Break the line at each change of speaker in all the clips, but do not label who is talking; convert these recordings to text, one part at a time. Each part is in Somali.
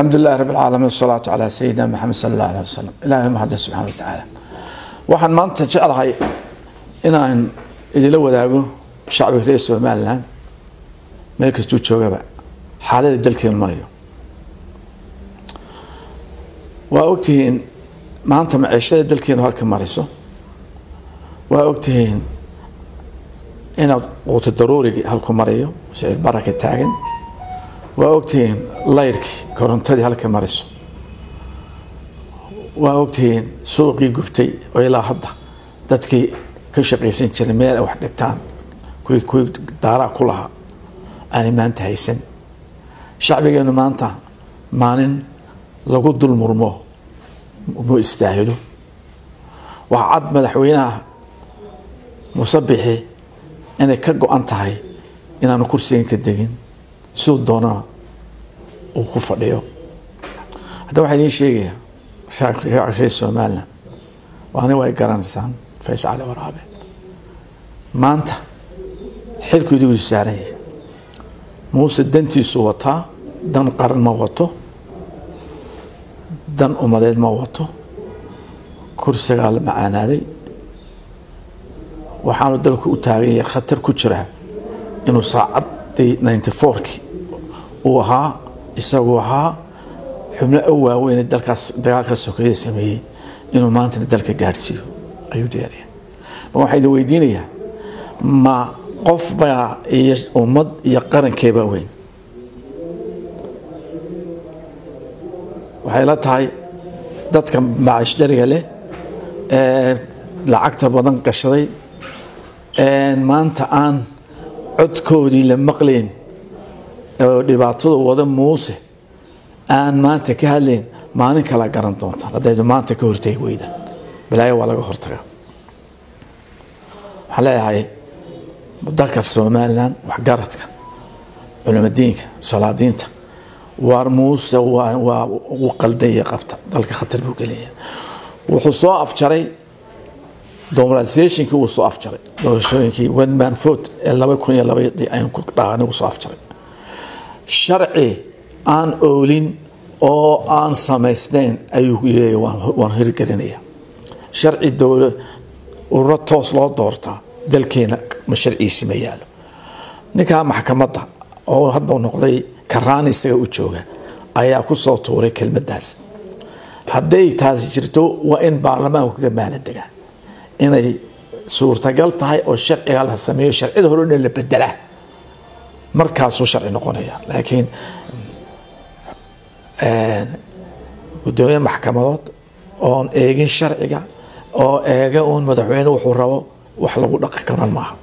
alxamdulilahi rab alcaalamiin wasalaatu calaa sayidina maxamed sala allah aleh wasalam ilaahay mahadle subxana watacaala waxaan maanta jeclahay inaan idinla wadaago shacbiga reer somalilan meel kastuu joogaba. Xaaladii dalkeenu marayo. Waa ogtihiin maanta maciishada dalkeenu halka mariso. Waa ogtihiin inaad quuto daruurigii halku marayo sicir baraka taagan waa ogtihiin layrkii korontadii halka marayso waa ogtihiin suuqii gubtay oo ilaa hadda dadkii ka shaqaysan jiray meel ay wax dhigtaan kuwii kuwii daaraa ku lahaa aanay maanta haysan. Shacbigeenu maanta maalin lagu dul murmo mu istaahilo waxaa cad madaxweynaha musabixi inay ka go-an tahay inaanu kursigan ka degin siduu doonana uu ku fadhiyo. Hadda waxaa idiin sheegayaa reer somalilan waani way garanaysaan fays cali waraabe. Maanta xilku idigu saaran yahay muuse dantiisu wataa dan qaran ma wato dan umadeed ma wato kursigaa la macaanaaday waxaanu dalku u taagan yahay khatar ku jiraa inuu saacadii ninety fourkii uu ahaa isaguu ahaa xubno o waaweyn dalkaas dagaalka sokeeye sameeyey inuu maantana dalka gaadhsiiyo ayuu deeraya ma waxaa idin weydiinayaa ma qof baa iyo ummad iyo qarankeebaa weyn? Waxay la tahay dadka macaishdariga leh ee lacagta badan gashaday maanta aan codkoodii la maqlayn oo dhibaatada wada muuse. Aan maanta ka hadlayn maalin kala garan doontaan. Haddaydu maanta ka hortegi weydaan. Balaayo waa laga hortagaa. Waxaan leeyahay dalka somalilan waxgaradka culimadiinka salaadiinta waar muuse waa u qaldanya qabta. Dalka khatar buu gelaya wuxuu soo afjaray dominalisationkii wuu soo afjaray. Doorashooyinkii one man vote ee laba kun iyo labadii aynu ku dhaanigu soo afjaray sharci aan oolin oo aan samaysnayn ayuu leeyahy waan hirgelinaya sharci dowla ururo toos loo doortaa dalkeena sharciisi ma yaalo ninkaa maxkamadda oo hadda noqday karaani isaga u jooga ayaa ku soo tuuray kelmaddaas. Hadday taasi jirto waa in baarlamaanku maala degaa inay suurtagal tahay oo sharciga la sameeyo sharcida hore la bedelaa markaasuu sharci noqonaya. Laakiin gudoomiye maxkamadood oon eegin sharciga oo eega uun madaxweyne wuxuu rabo wax lagu dhaqi karan maaha.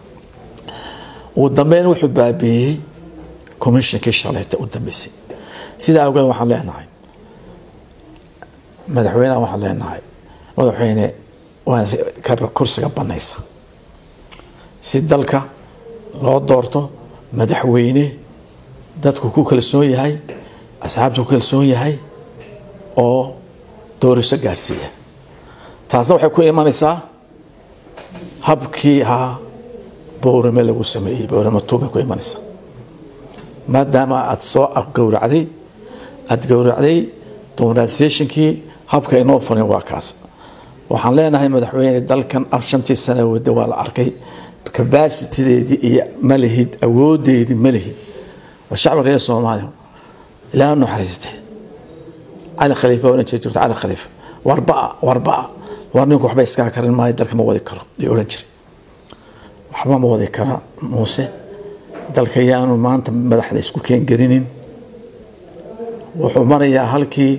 Ugu dambeyn wuxuu baabiiyey commishonkii shaleeta u dambeysay. Sidaa awgeed waxaan leenahay madaxweyneha waxaan leenahay madaxweyne waa kursiga banaysa. Si dalka loo doorto madaxweyne dadku ku kalsoon yahay asxaabta ku kalsoon yahay oo doorasho gaadhsiiya. Taasna waxay ku imanaysaa habkii ahaa boorame lagu sameeyey boorame tuubay ku imanaysaa. Maadaama aada soo gowracday aada gowracday dominalisationkii habka inoo furin waa kaas. Waxaan leenahay madaxweyne dalkan shantii sana wada waa la arkay cabasitideedii iyo malihid awoodeedii malihid waa shacbiga reer soomaaliya. Ilaa naxariiste cali khaliifa oran jira jirto cali khaliifa. Warbaa warbaa war ninku waxba iskaa karin maayo dalka ma wadi karo. Ayuu oran jiray. Waxba ma wadi kara muuse. Dalka yaanu maanta madaxda isku keengarinin wuxuu marayaa halkii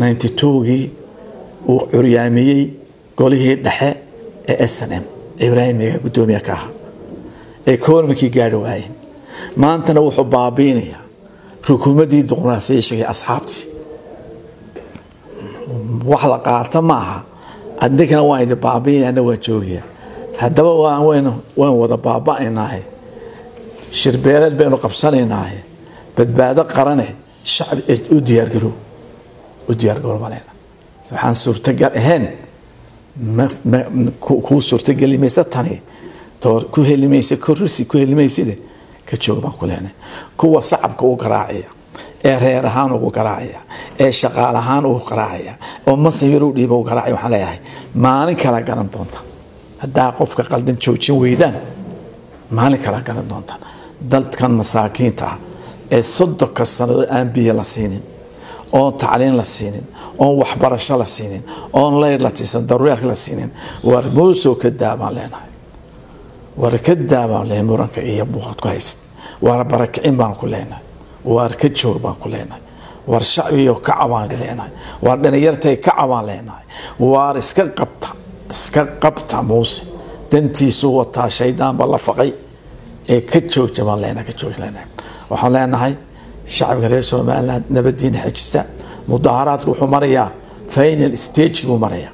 ninety twogii uu curyaamiyey golihii dhexe ee s n m ibraahimiga guddoomiye ka ahaa ee koormankii gaari waayeen maantana wuxuu baabiinayaa rukuumaddii doqnaasayshigay asxaabtii. Wax la qaata ma aha. Adinkana waan idi baabiinaya ana waan joogaya haddaba waan wada baaba-aynaahe shirbeeleed baynu qabsanaynaahe badbaado qarane shacbi u diyaargarow u diyaargarow maleyna waxaan suurtagal ahayn kuu suurtageli maysa tani. Ku helimaysa korrisi ku helimayside ka joog baan ku leenahay kuwa sacabka u garaacaya ee reer ahaan ugu garaacaya ee shaqaal ahaan ugu garaacaya oo masan yar u dhiiba ugu garaacaya waxaan leeyahay maalin kala garan doonta. Haddaa qofka qaldan joojin weydaan maalin kala garan doontaan dadkan masaakiinta ah ee soddonka sannadood aan biyo la siinin oon tacliin la siinin oon waxbarasho la siinin oon leyr la tiisan daruureerka la siinin war moosoo ka daabaan leenahay. War ka daabaan leenahay muranka iyo buuqad ku haysid. War barakicin baan ku leenahay. War ka joog baan ku leenahay. War shacbiyo kaca baan leenahay. War dhalinyartay kaca baan leenahay. War iska qabta iska qabta muuse. Dantiisu wataa shaydaanba la faqay. Ee ka joogja baan leenahay ka joog leenahay. Waxaan leenahay shacbiga reer somaliland nabadiina xejista mudaharaadku wuxuu marayaa final stage buu marayaa.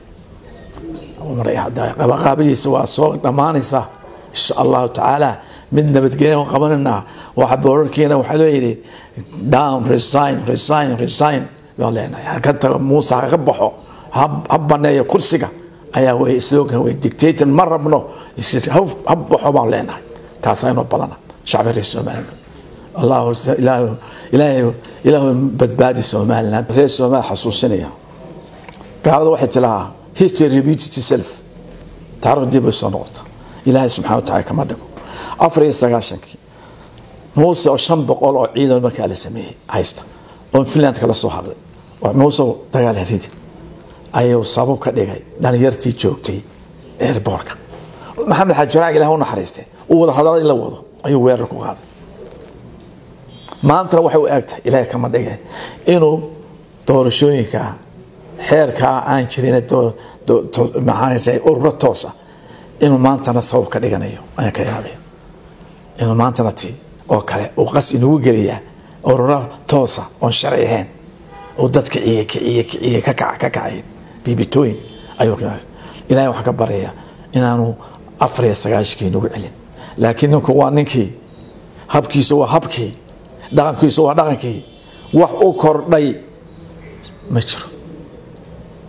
Qabaqaabadiisa waa soo dhammaanaysaa insha allahu tacaala. Mid nabadgelya qabananaa waxa boorarkiina waxaa loo yidhi down resign resign resign. Baan leenahay haka tago muuse haka baxo ha baneeyo kursiga. Ayaa wey slogan wey dictator ma rabno ha baxo baan leenahay. Taasaa inoo balana shacbiga reer somaliland ilaahay badbaadi somalilan reer somaal xasuusinaya. Gaalada waxay tilahaa history repeats itself. Taariikh dib soo noqota ilaahay subxana wataala kama dhigo. Afar iyo sagaashankii muuse oo shan boqol oo ciidan markaa la sameeyey haysta. Oo finlandka la soo hadlay. Oo muuse dagaal ridi ayuu sabab ka dhigay dhalinyartii joogtay eerboorka maxamed xaji waraag ilaah u naxariistay. Uu wada hadalladii la wado. Ayuu weerar ku qaaday maantana waxay u eegtahay ilaahay kama dhige inuu doorashooyinka xeerkaa aan jirin ururo toosa inuu maantana sabab ka dhiganayo. Ayaan ka yaabay. Inuu maantana ti oo kale uu qas inagu geliyaa ururo toosa oon sharci ahayn oo dadka ciye kiciye kiciye ka kaca ka kacayn biibitooyin ayuu ilaahay waxaan ka baraya inaanu afar iyo sagaashikii nagu celin. Laakiin ninku waa ninkii habkiisu waa habkii dhaqankiisu waa dhaqankii. Wax u kordhay ma jiro.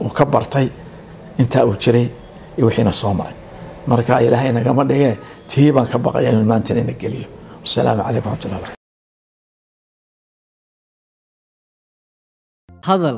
Uu ka bartay intaa uu jiray iyo wixiina soo maray. Marka ilaahay nagama dhigee tii baan ka baqaya inuu maantana ina geliyo. Wasalaamu calaykum waraxmatullahi barakatu
hadal